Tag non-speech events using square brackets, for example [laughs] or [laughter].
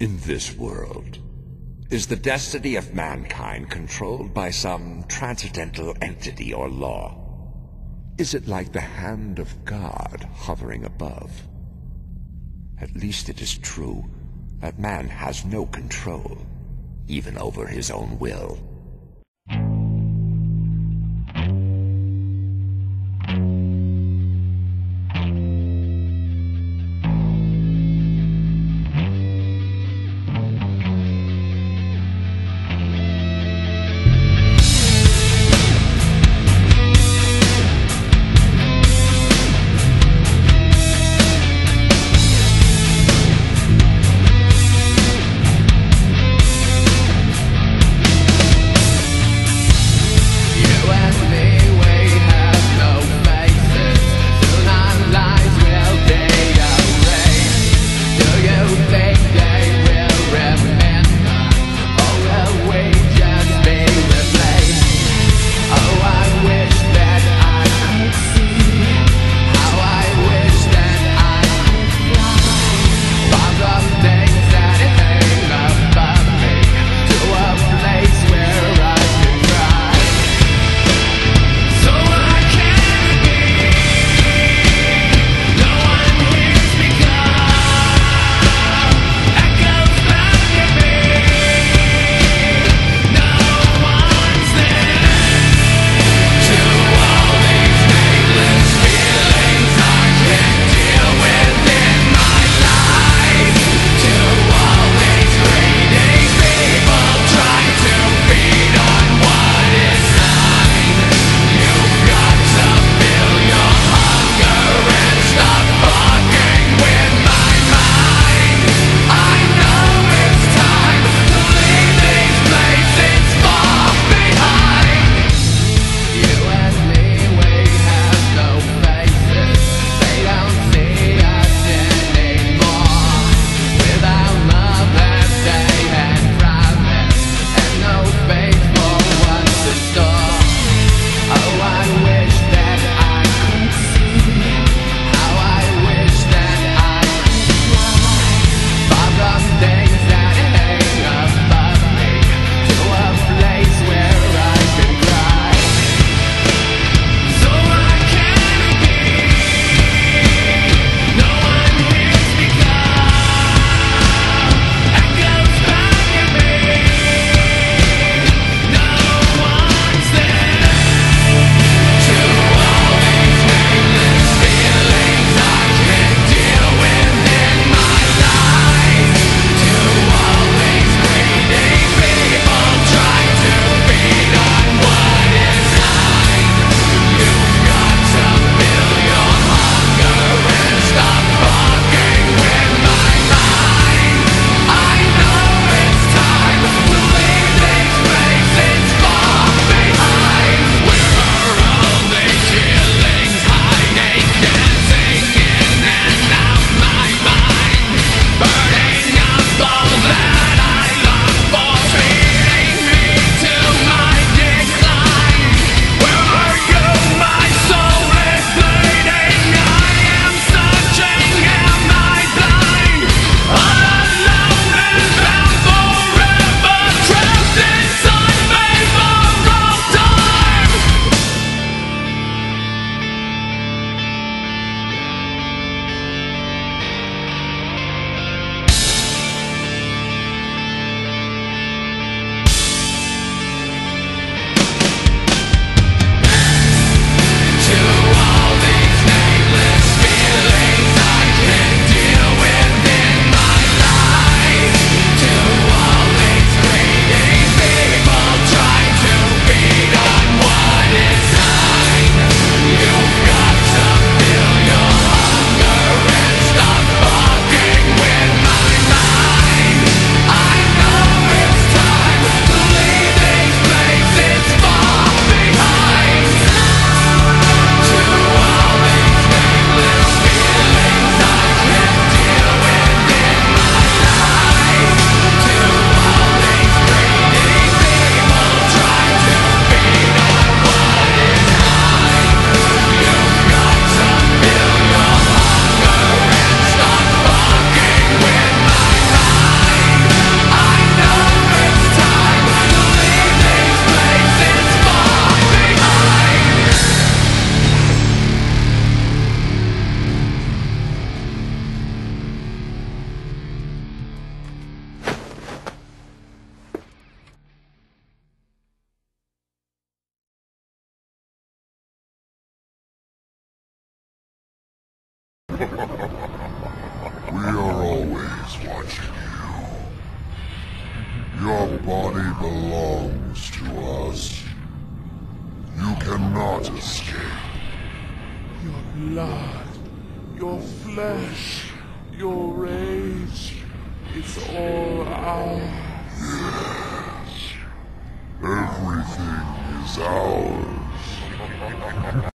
In this world, is the destiny of mankind controlled by some transcendental entity or law? Is it like the hand of God hovering above? At least it is true that man has no control, even over his own will. We are always watching you. Your body belongs to us. You cannot escape. Your blood, your flesh, your rage, it's all ours. Everything is ours. [laughs]